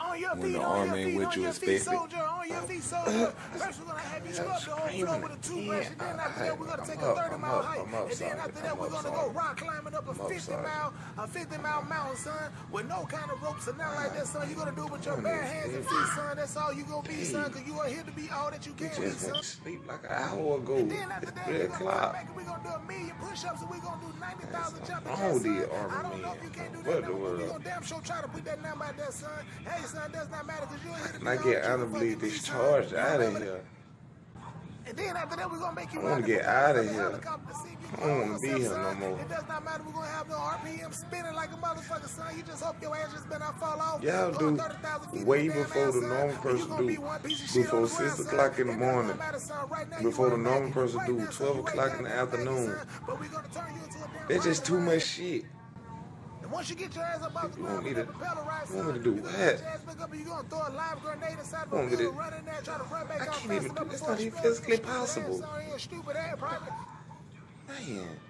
On your When the arm ain't with you, it's feet, expected. soldier, on your feet, soldier. First we're gonna have you scrub the whole floor with a toothbrush, and then after that we're gonna take a I'm up, 30 I'm up, I'm up, and then after that I'm we're up, gonna go rock climbing up a I'm up, 50 Sergeant. mile, a 50 mile mountain, son, with no kind of ropes or nothing like that, son. You're gonna do it with your bare hands and feet, son. That's all you gonna be, son, because you are here to be all that you can be, son. to sleep like an hour ago. And It's three we're gonna come o'clock. Back and we're gonna do a million push-ups and we're gonna do 90,000 jumping wrong with jacks, son. army I don't know if you can't do that the number, but world? we gonna damn sure try to put that number out there, son. Hey, son, does not matter because here to I get you honorably fucking be, son. discharged out of here. And then after that, we're gonna make you I wanna get outta fucking here. Helicopter to see if you I don't blow wanna be here no more. It does not matter. We're gonna have no RPM spinning like a motherfucker, son. You just hope your ass just better not fall off. Y'all Going do 30,000 way before the normal person do. be one piece of shit on Before six o'clock in the It does not morning. matter, son. Right now, you Before the normal person do 12 o'clock in the got no back, afternoon. son. But we gonna turn you into a damn That's just too much shit. And once you get your ass up off the You want ground to- you want me to do what? get your ass back up and you gonna throw a live grenade inside the You want me propeller, to- run in there, try to run back I can't even do- before not even physically possible. Man.